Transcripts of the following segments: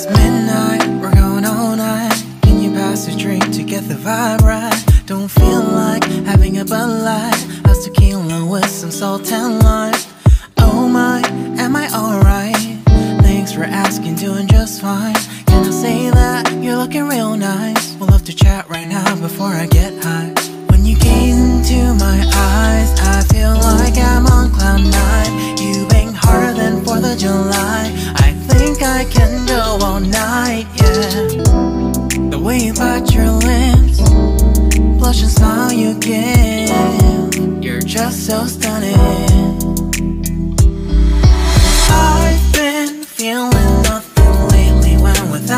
It's midnight, we're going all night. Can you pass a drink to get the vibe right? Don't feel like having a Bud Light. How's tequila with some salt and lime?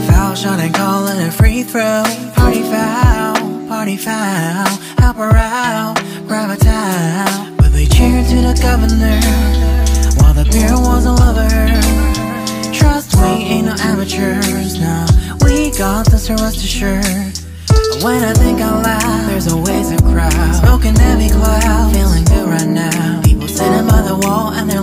A foul shot and call it a free throw. Party foul, party foul, help her out, grab a towel. But they cheered to the governor, while the beer was a lover. Trust we ain't no amateurs now. We got this, rest assured. When I think out loud, there's always a crowd. Smoking heavy cloud, feeling good right now. People sitting by the wall and they're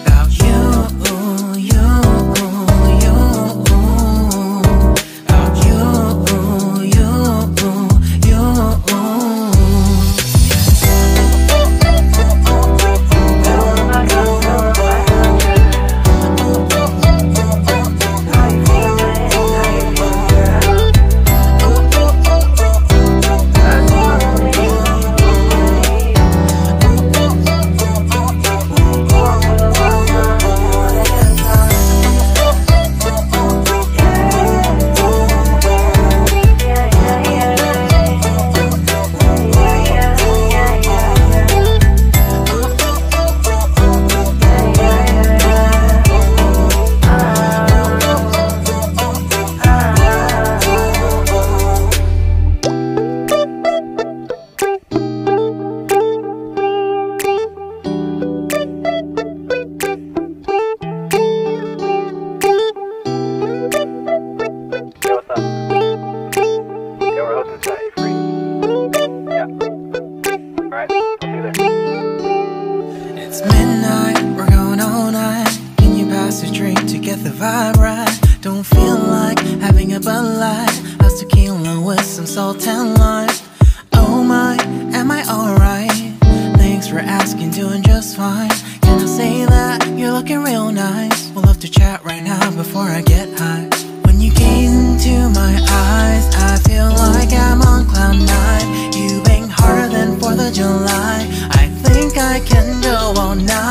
Don't feel like having a Bud Light. How's tequila with some salt and lime? Oh my, am I alright? Thanks for asking, doing just fine. Can I say that you're looking real nice? We'll love to chat right now before I get high. When you gaze into my eyes, I feel like I'm on cloud nine. You bang harder than 4th of July. I think I can go all night,